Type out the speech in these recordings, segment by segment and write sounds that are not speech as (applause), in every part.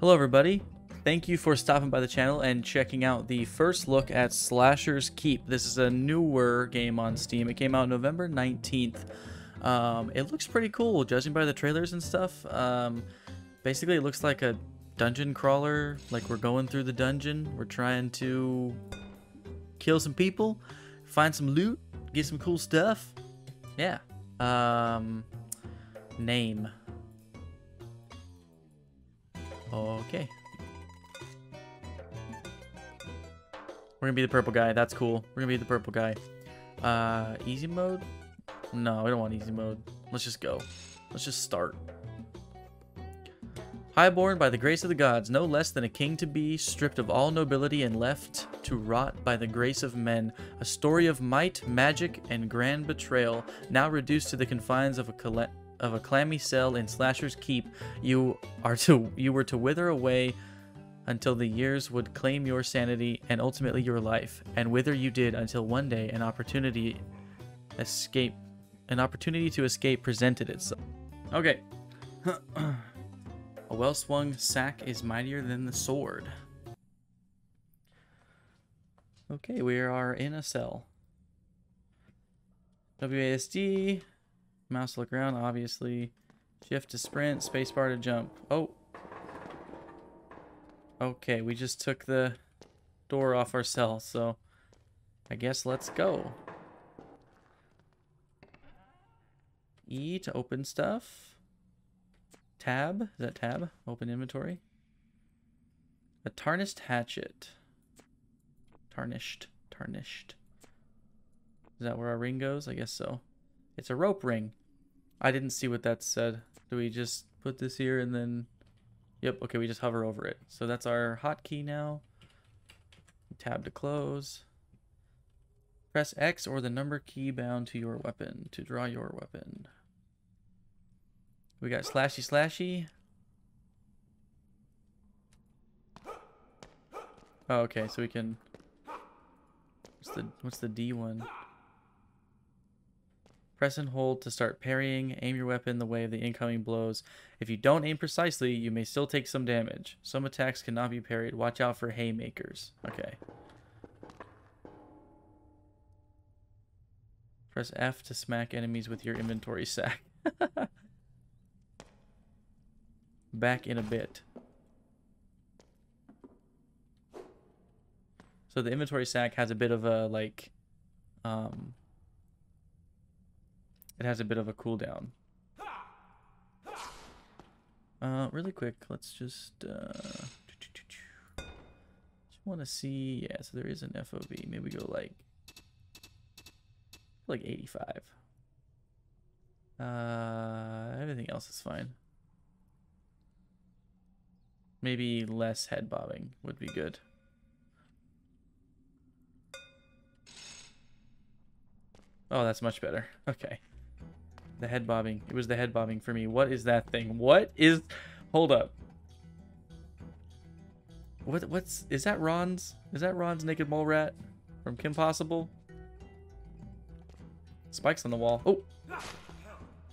Hello everybody. Thank you for stopping by the channel and checking out the first look at Slasher's Keep. This is a newer game on Steam. It came out November 19th. Um, it looks pretty cool, judging by the trailers and stuff. Um, basically, it looks like a dungeon crawler. Like we're going through the dungeon. We're trying to kill some people, find some loot, get some cool stuff. Yeah. Um, name. Okay. We're gonna be the purple guy. That's cool. We're gonna be the purple guy. Uh, easy mode? No, we don't want easy mode. Let's just go. Let's just start. Highborn by the grace of the gods, no less than a king to be, stripped of all nobility and left to rot by the grace of men. A story of might, magic, and grand betrayal, now reduced to the confines of a of a clammy cell in Slasher's Keep, you are to you were to wither away until the years would claim your sanity and ultimately your life, and wither you did until one day an opportunity escape an opportunity to escape presented itself. Okay. (clears throat) a well-swung sack is mightier than the sword. Okay, we are in a cell. WASD, mouse look around, obviously. Shift to sprint, spacebar to jump. Oh. Okay, we just took the door off our cell, so I guess let's go. E to open stuff. Tab, is that tab? Open inventory. A tarnished hatchet. Tarnished, tarnished. Is that where our ring goes? I guess so. It's a rope ring. I didn't see what that said. Do we just put this here and then... Yep, okay, we just hover over it. So that's our hotkey now. Tab to close. Press X or the number key bound to your weapon to draw your weapon. We got slashy slashy. Oh, okay, so we can. What's the what's the D one? Press and hold to start parrying. Aim your weapon the way of the incoming blows. If you don't aim precisely, you may still take some damage. Some attacks cannot be parried. Watch out for haymakers. Okay. Press F to smack enemies with your inventory sack. (laughs) back in a bit. So the inventory sack has a bit of a like um it has a bit of a cooldown. Uh really quick, let's just uh just want to see yeah, so there is an FOV. Maybe we go like like 85. Uh everything else is fine. Maybe less head bobbing would be good. Oh, that's much better. (laughs) Okay. The head bobbing. It was the head bobbing for me. What is that thing? What is... Hold up. What? What's... Is that Ron's? Is that Ron's naked mole rat from Kim Possible? Spikes on the wall. Oh.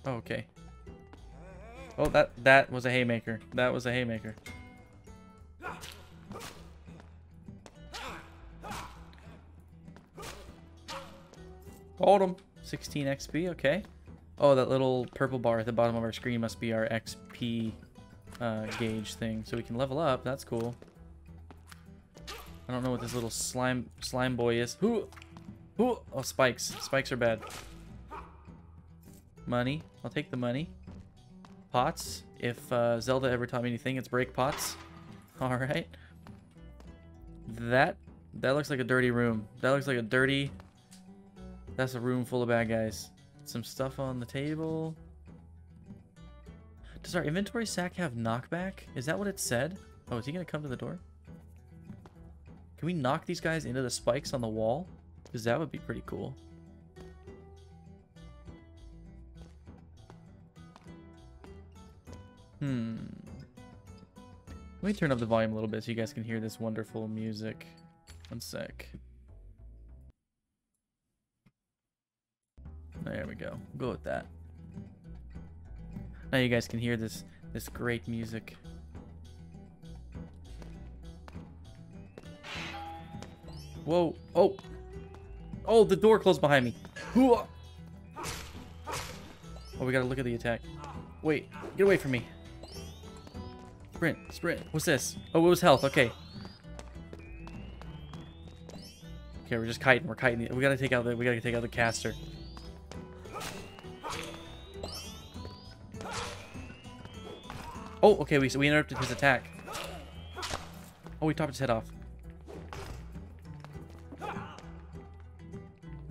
oh okay. Oh, that that was a haymaker. That was a haymaker. Hold him. 16 XP, okay. Oh, that little purple bar at the bottom of our screen must be our XP uh, gauge thing. So we can level up. That's cool. I don't know what this little slime slime boy is. Who? Who? Oh, spikes. Spikes are bad. Money. I'll take the money. Pots. If uh, Zelda ever taught me anything, it's break pots. (laughs) All right. That that looks like a dirty room. That looks like a dirty that's a room full of bad guys. Some stuff on the table. Does our inventory sack have knockback? Is that what it said? Oh, is he going to come to the door? Can we knock these guys into the spikes on the wall? Because that would be pretty cool. Hmm. Let me turn up the volume a little bit so you guys can hear this wonderful music. One sec. There we go. We'll go with that. Now you guys can hear this this great music. Whoa. Oh. Oh, the door closed behind me. Oh, we gotta look at the attack. Wait, get away from me. Sprint, sprint. What's this? Oh, it was health. Okay. Okay, we're just kiting. We're kiting. We gotta take out the. We gotta take out the caster. Oh, okay. We we interrupted his attack. Oh, we topped his head off.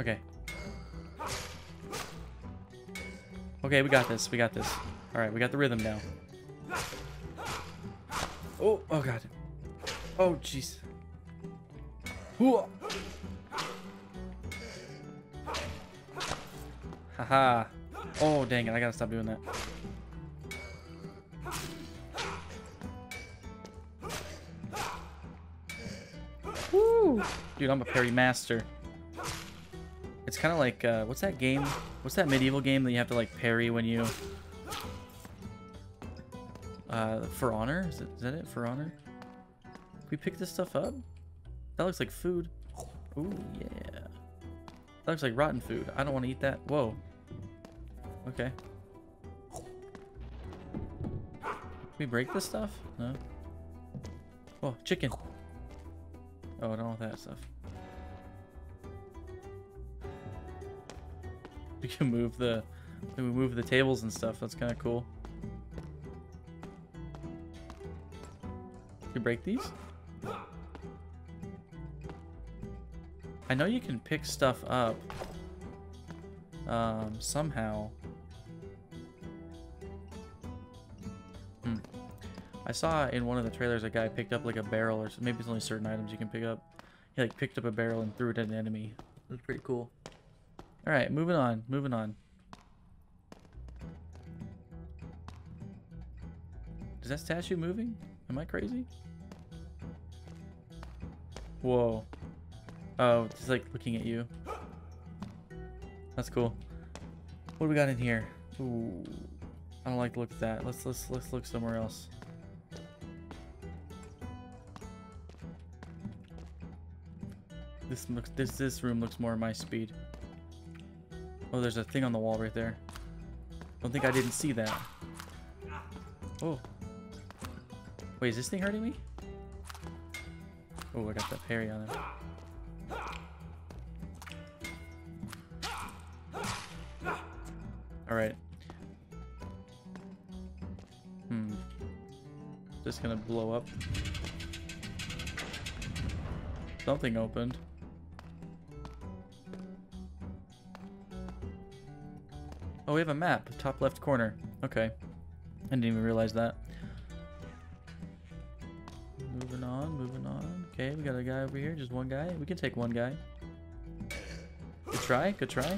Okay. Okay, we got this. We got this. All right, we got the rhythm now. Oh, oh god. Oh, jeez. Haha. Oh, dang it. I gotta stop doing that. Dude, I'm a parry master. It's kind of like, uh, what's that game? What's that medieval game that you have to, like, parry when you... Uh, For Honor? Is, it, is that it? For Honor? Can we pick this stuff up? That looks like food. Ooh, yeah. That looks like rotten food. I don't want to eat that. Whoa. Okay. Can we break this stuff? No. Oh, chicken. Oh, don't want that stuff. (laughs) We can move the we move the tables and stuff. That's kind of cool. You break these? I know you can pick stuff up um, somehow. Saw in one of the trailers a guy picked up like a barrel or maybe it's only certain items you can pick up. He like picked up a barrel and threw it at an enemy. That's pretty cool. All right, moving on, moving on. Is that statue moving? Am I crazy? Whoa. Oh, it's like looking at you. That's cool. What do we got in here? Ooh. I don't like to look at that. Let's let's let's look somewhere else. This looks this this room looks more my speed. Oh, there's a thing on the wall right there. Don't think I didn't see that. Oh. Wait, is this thing hurting me? Oh, I got that parry on him. Alright. Hmm. Just gonna blow up. Something opened. Oh, we have a map. Top left corner. Okay. I didn't even realize that. Moving on, moving on. Okay, we got a guy over here. Just one guy. We can take one guy. Good try, good try.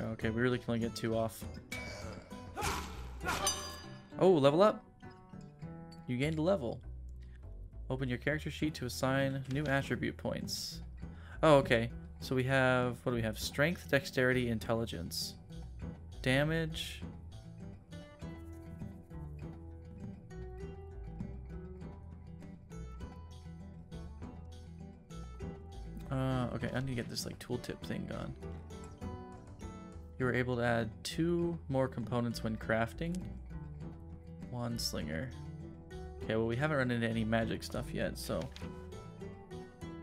Okay, we really can only get two off. Oh, level up! You gained a level. Open your character sheet to assign new attribute points. Oh, okay. So we have, what do we have? Strength, Dexterity, Intelligence. Damage. Uh, okay, I need to get this like tooltip thing gone. You were able to add two more components when crafting. Wand slinger. Okay, well we haven't run into any magic stuff yet, so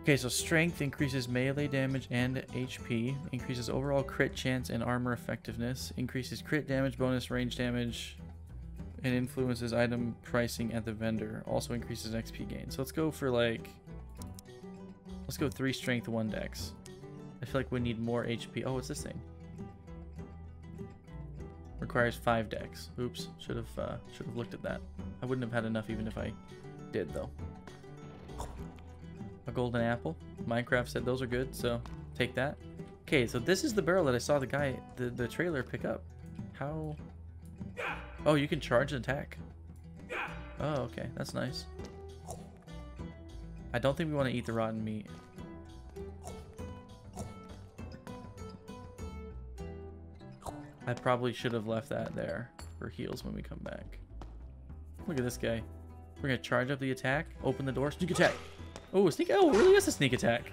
Okay, so strength increases melee damage and HP, increases overall crit chance and armor effectiveness, increases crit damage, bonus range damage, and influences item pricing at the vendor. Also increases XP gain. So let's go for like, let's go three strength, one dex. I feel like we need more HP. Oh, what's this thing? Requires five dex. Oops, should have uh, should have looked at that. I wouldn't have had enough even if I did though a golden apple. Minecraft said those are good, so take that. Okay, so this is the barrel that I saw the guy, the, the trailer pick up. How? Oh, you can charge and attack. Oh, okay, that's nice. I don't think we want to eat the rotten meat. I probably should have left that there for heals when we come back. Look at this guy. We're gonna charge up the attack. Open the door. Sneak attack. Oh, sneak. Oh, really is a sneak attack.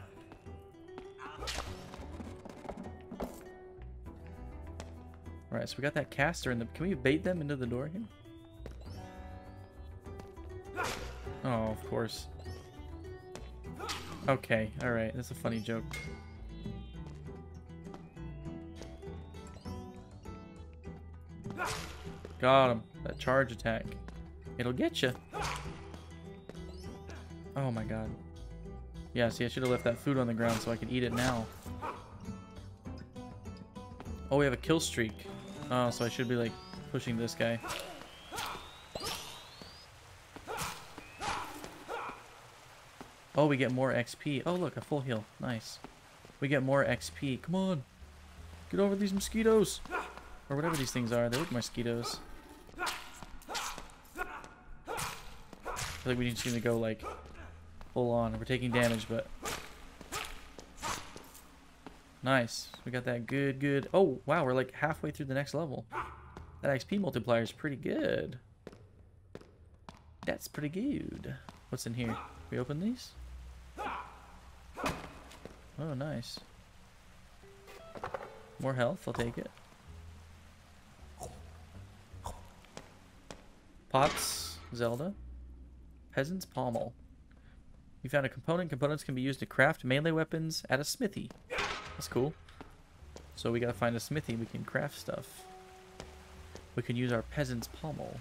All right, so we got that caster in the. Can we bait them into the door here? Oh, of course. Okay, all right. That's a funny joke. Got him. That charge attack. It'll get you. Oh my god. Yeah, see, I should have left that food on the ground so I could eat it now. Oh, we have a kill streak. Oh, so I should be, like, pushing this guy. Oh, we get more XP. Oh, look, a full heal. Nice. We get more XP. Come on. Get over these mosquitoes. Or whatever these things are. They look mosquitoes. I like we need to go, like, full on. We're taking damage, but... Nice. We got that good, good... Oh, wow, we're, like, halfway through the next level. That XP multiplier is pretty good. That's pretty good. What's in here? We open these? Oh, nice. More health, I'll take it. Pots, Zelda. Peasant's Pommel. You found a component. Components can be used to craft melee weapons at a smithy. That's cool. So we gotta find a smithy. We can craft stuff. We can use our Peasant's Pommel.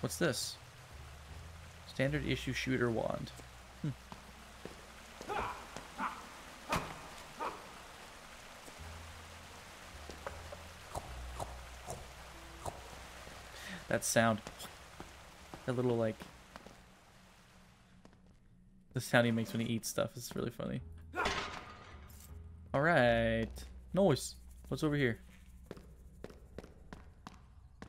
What's this? Standard issue shooter wand. That sound. That little like the sound he makes when he eats stuff is really funny. Alright. Noise. What's over here?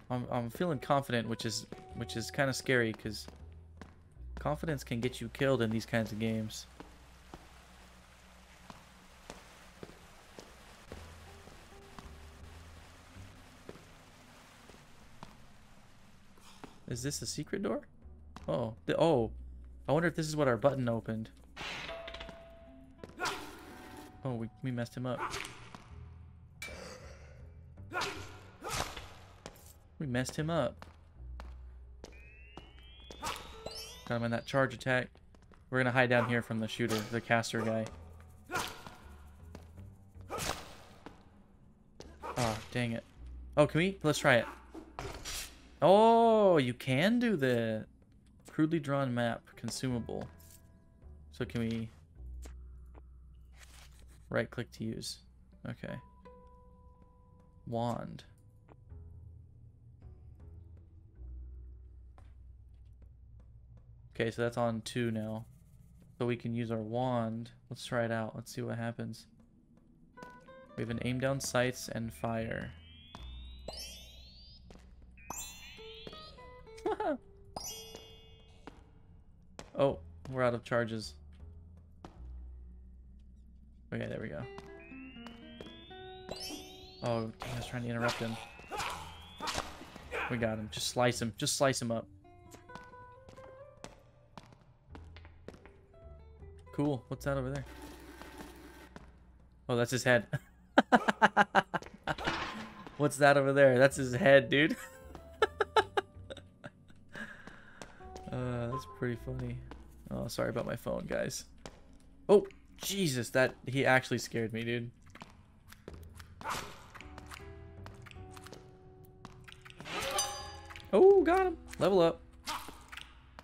I'm, I'm feeling confident, which is which is kind of scary because confidence can get you killed in these kinds of games. Is this a secret door? Oh, the, oh. I wonder if this is what our button opened. Oh, we, we messed him up. We messed him up. Got him in that charge attack. We're gonna hide down here from the shooter, the caster guy. Oh, dang it. Oh, can we? Let's try it. Oh, you can do the crudely drawn map consumable. So can we right click to use? Okay. Wand. Okay, so that's on two now. So we can use our wand. Let's try it out. Let's see what happens. We have an aim down sights and fire. Oh, we're out of charges. Okay, there we go. Oh, I was trying to interrupt him. We got him. Just slice him. Just slice him up. Cool. What's that over there? Oh, that's his head. (laughs) What's that over there? That's his head, dude. (laughs) uh, that's pretty funny. Oh, sorry about my phone, guys. Oh, Jesus, that he actually scared me, dude. Oh, got him. Level up.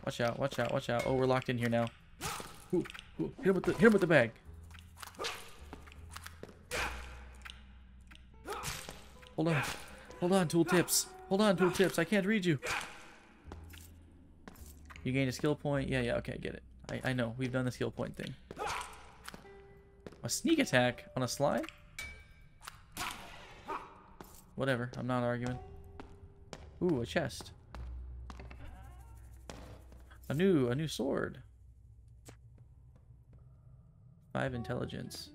Watch out, watch out, watch out. Oh, we're locked in here now. Ooh, ooh. Hit him with the hit him with the bag. Hold on. Hold on, tooltips. Hold on, tooltips. I can't read you. You gain a skill point. Yeah, yeah, okay, I get it. I, I know. We've done the skill point thing. A sneak attack on a slide? Whatever. I'm not arguing. Ooh, a chest. A new, a new sword. Five intelligence.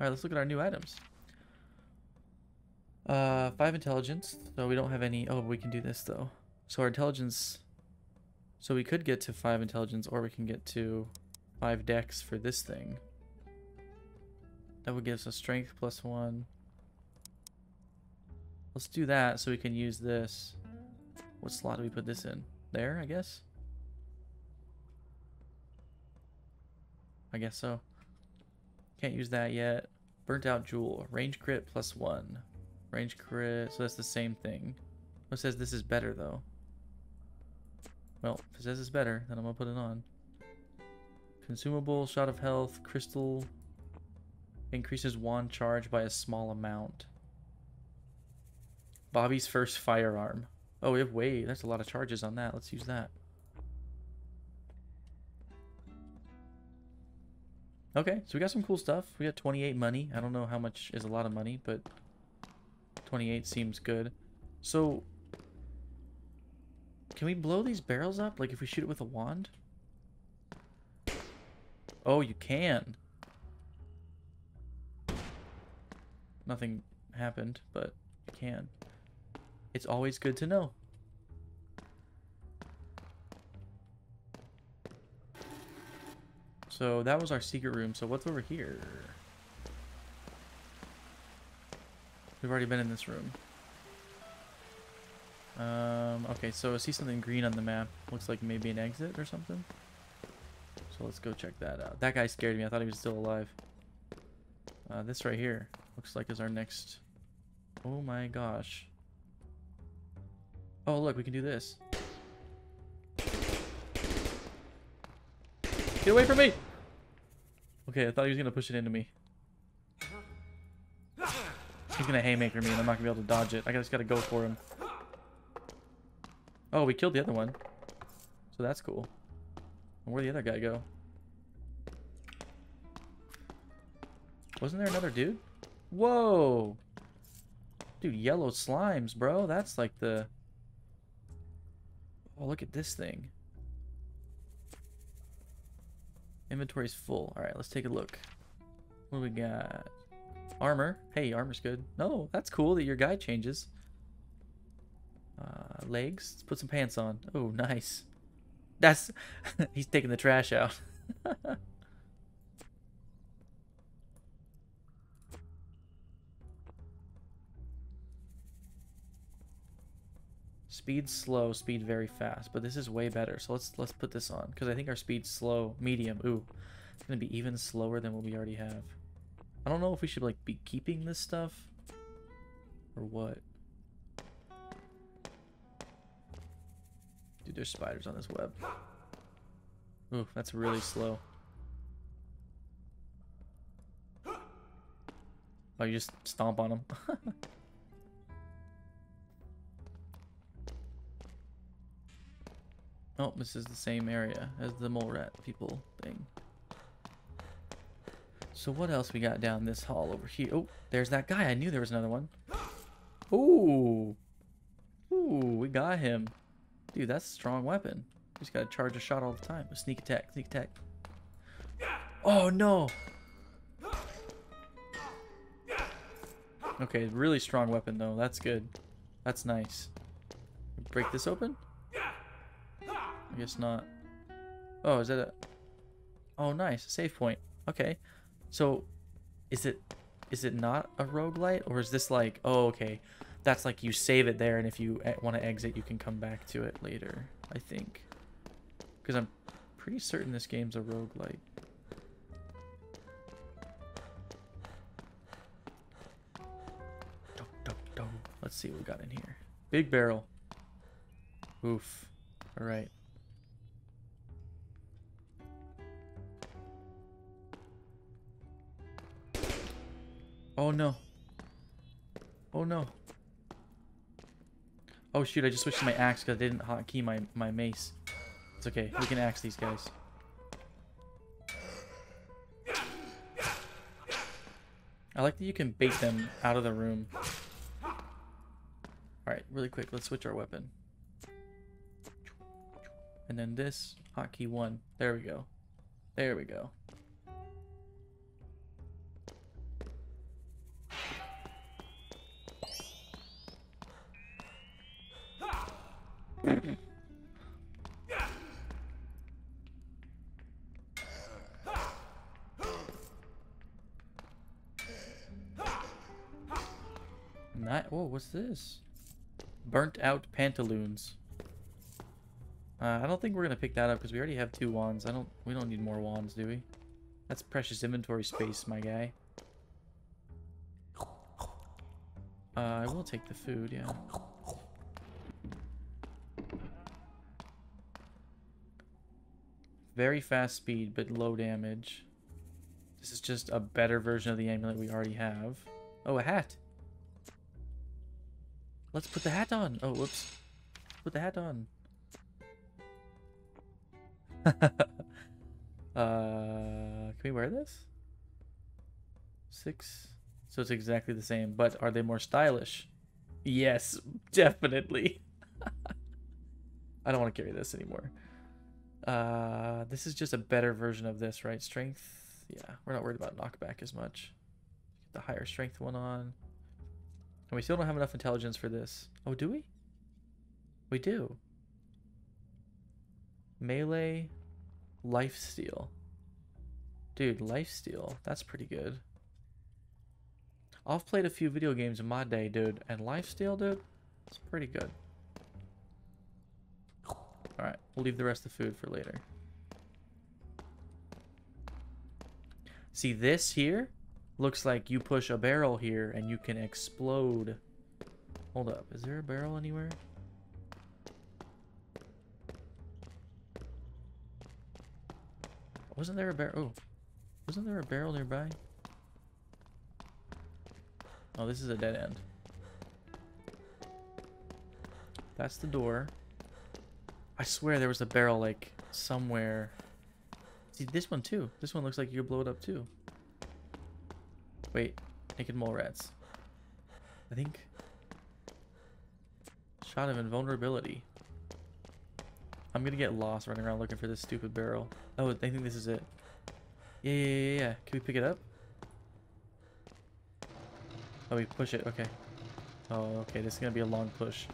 Alright, let's look at our new items. Uh, 5 intelligence. So we don't have any... Oh, we can do this, though. So our intelligence... So we could get to 5 intelligence, or we can get to 5 dex for this thing. That would give us a strength plus 1. Let's do that so we can use this. What slot do we put this in? There, I guess? I guess so. Can't use that yet. Burnt out jewel. Range crit plus one. Range crit. So that's the same thing. Oh, it says this is better though. Well, if it says it's better, then I'm gonna put it on. Consumable, shot of health, crystal. Increases wand charge by a small amount. Bobby's first firearm. Oh, we have way. That's a lot of charges on that. Let's use that. Okay, so we got some cool stuff. We got 28 money. I don't know how much is a lot of money, but 28 seems good. So, can we blow these barrels up? Like if we shoot it with a wand? Oh, you can. Nothing happened, but you can. It's always good to know. So that was our secret room. So what's over here? We've already been in this room. Um, okay, so I see something green on the map. Looks like maybe an exit or something. So let's go check that out. That guy scared me. I thought he was still alive. Uh, this right here looks like is our next... Oh my gosh. Oh, look, we can do this. Get away from me! Okay, I thought he was gonna push it into me. He's gonna haymaker me and I'm not gonna be able to dodge it. I just gotta go for him. Oh, we killed the other one. So that's cool. Where'd the other guy go? Wasn't there another dude? Whoa! Dude, yellow slimes, bro. That's like the... Oh, look at this thing. Inventory's full. Alright, let's take a look. What do we got? Armor. Hey, armor's good. No, that's cool that your guy changes. Uh, legs. Let's put some pants on. Oh, nice. That's... (laughs) he's taking the trash out. (laughs) Speed slow, speed very fast, but this is way better. So let's let's put this on because I think our speed slow, medium. Ooh, it's gonna be even slower than what we already have. I don't know if we should like be keeping this stuff or what. Dude, there's spiders on this web. Ooh, that's really slow. Oh, you just stomp on them. (laughs) Oh, this is the same area as the mole rat people thing. So what else we got down this hall over here? Oh, there's that guy. I knew there was another one. (gasps) Ooh. Ooh, we got him. Dude, that's a strong weapon. Just gotta charge a shot all the time. Sneak attack, sneak attack. Oh, no. Okay, really strong weapon, though. That's good. That's nice. Break this open? I guess not. Oh, is that a... Oh, nice. Save point. Okay. So, is it is it not a roguelite? Or is this like... Oh, okay. That's like you save it there, and if you eh, want to exit, you can come back to it later, I think. Because I'm pretty certain this game's a roguelite. Let's see what we got in here. Big barrel. Oof. Alright. Oh no. Oh no. Oh shoot, I just switched to my axe because I didn't hotkey my, my mace. It's okay, we can axe these guys. I like that you can bait them out of the room. Alright, really quick, let's switch our weapon. And then this, hotkey 1. There we go. There we go. Not. Whoa, what's this? Burnt out pantaloons. Uh, I don't think we're gonna pick that up because we already have two wands. I don't. We don't need more wands, do we? That's precious inventory space, my guy. Uh, I will take the food, yeah. Very fast speed, but low damage. This is just a better version of the amulet we already have. Oh, a hat. Let's put the hat on. Oh, whoops. Put the hat on. (laughs) uh, can we wear this? Six. So it's exactly the same, but are they more stylish? Yes, (laughs) definitely. (laughs) I don't want to carry this anymore. Uh, this is just a better version of this, right? Strength. Yeah, we're not worried about knockback as much. Get the higher strength one on. And we still don't have enough intelligence for this. Oh, do we? We do. Melee, life steal. Dude, life steal. That's pretty good. I've played a few video games in my day, dude, and life steal, dude, it's pretty good. We'll leave the rest of the food for later. See, this here looks like you push a barrel here and you can explode. Hold up, is there a barrel anywhere? Wasn't there a barrel? Oh, wasn't there a barrel nearby? Oh, this is a dead end. That's the door. I swear there was a barrel, like, somewhere. See, this one, too. This one looks like you blow it up, too. Wait. Naked mole rats. I think... Shot of invulnerability. I'm gonna get lost running around looking for this stupid barrel. Oh, I think this is it. Yeah, yeah, yeah, yeah. Can we pick it up? Oh, we push it. Okay. Oh, okay. This is gonna be a long push.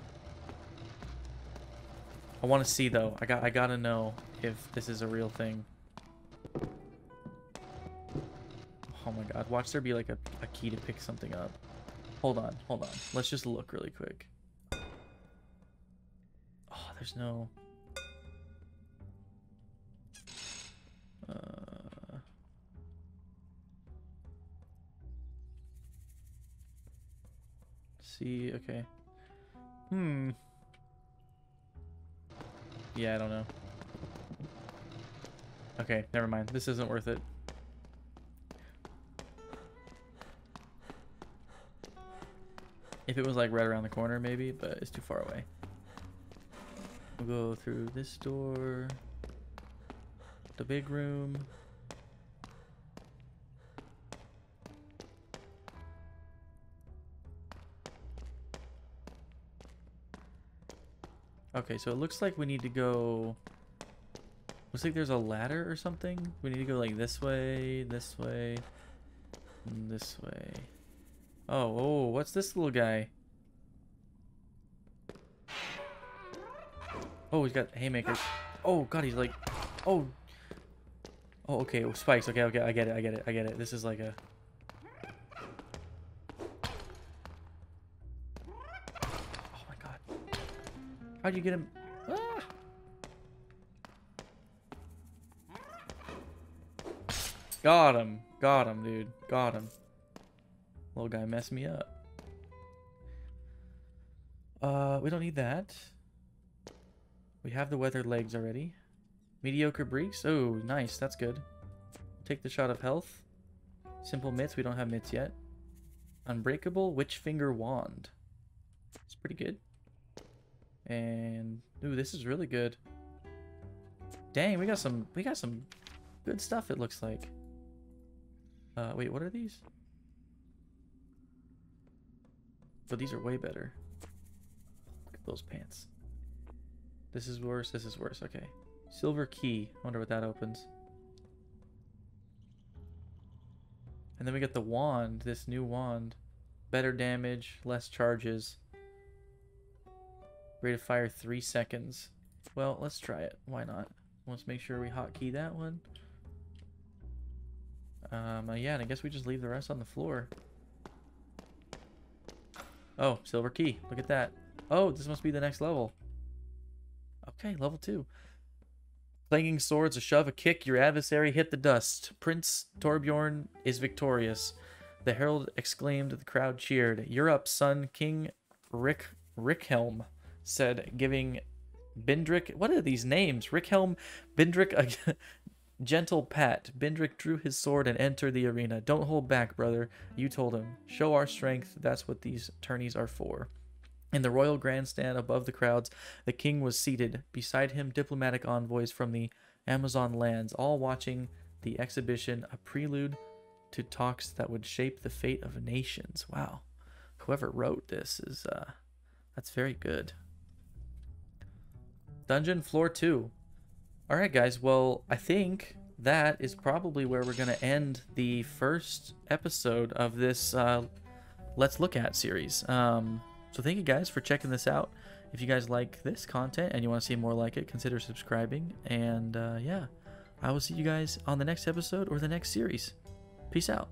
I want to see though. I got. I gotta know if this is a real thing. Oh my god. Watch there be like a, a key to pick something up. Hold on. Hold on. Let's just look really quick. Oh, there's no... Uh... See, okay. Hmm. Yeah, I don't know. Okay, never mind. This isn't worth it. If it was like right around the corner maybe, but it's too far away. We'll go through this door. The big room. Okay, so it looks like we need to go... Looks like there's a ladder or something. We need to go like this way, this way, this way. Oh, oh, what's this little guy? Oh, he's got haymakers. Oh, God, he's like... Oh. Oh, okay, oh, spikes. Okay, okay, I get it, I get it, I get it. This is like a... How'd you get him? Ah! Got him. Got him, dude. Got him. Little guy messed me up. Uh, we don't need that. We have the weathered legs already. Mediocre breeks. Oh, nice. That's good. Take the shot of health. Simple mitts. We don't have mitts yet. Unbreakable witch finger wand. It's pretty good. And ooh, this is really good. Dang, we got some we got some good stuff it looks like. Uh wait, what are these? But these are way better. Look at those pants. This is worse, this is worse, okay. Silver key. I wonder what that opens. And then we get the wand, this new wand. Better damage, less charges. Rate of fire three seconds. Well, let's try it. Why not? Let's make sure we hotkey that one. Um, uh, yeah, and I guess we just leave the rest on the floor. Oh, silver key. Look at that. Oh, this must be the next level. Okay, level two. Clanging swords, a shove, a kick, your adversary hit the dust. Prince Torbjorn is victorious. The herald exclaimed, the crowd cheered. You're up, son. King Rick Rickhelm said, giving Bindrick. What are these names? Rickhelm, Bindrick, a (laughs) gentle pat. Bindrick drew his sword and entered the arena. Don't hold back, brother. You told him. Show our strength. That's what these tourneys are for. In the royal grandstand above the crowds, the king was seated. Beside him, diplomatic envoys from the Amazon lands, all watching the exhibition, a prelude to talks that would shape the fate of nations. Wow. Whoever wrote this is, uh, that's very good. Dungeon floor two. All right, guys. Well, I think that is probably where we're going to end the first episode of this uh, Let's Look At series. Um, so thank you guys for checking this out. If you guys like this content and you want to see more like it, consider subscribing. And uh, yeah, I will see you guys on the next episode or the next series. Peace out.